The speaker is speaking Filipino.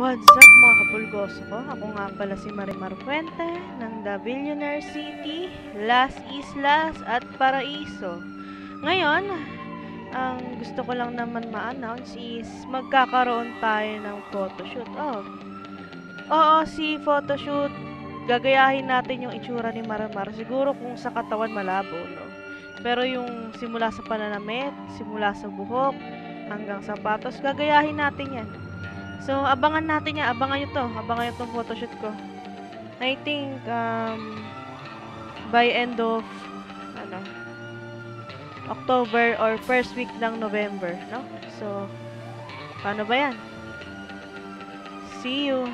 What's up mga kapulgoso ko? Ako nga pala si Marimar Fuente ng The Billionaire City, Las Islas at Paraiso. Ngayon, ang gusto ko lang naman ma-announce is magkakaroon tayo ng photoshoot. Oh. Oo, si photoshoot, gagayahin natin yung itsura ni Marimar. Siguro kung sa katawan malabo, no? Pero yung simula sa pananamit, simula sa buhok, hanggang sapatos, gagayahin natin yan. So, abangan natin yan. Abangan nyo to. Abangan nyo tong photoshoot ko. I think, um, by end of, ano, October or first week ng November, no? So, paano ba yan? See you!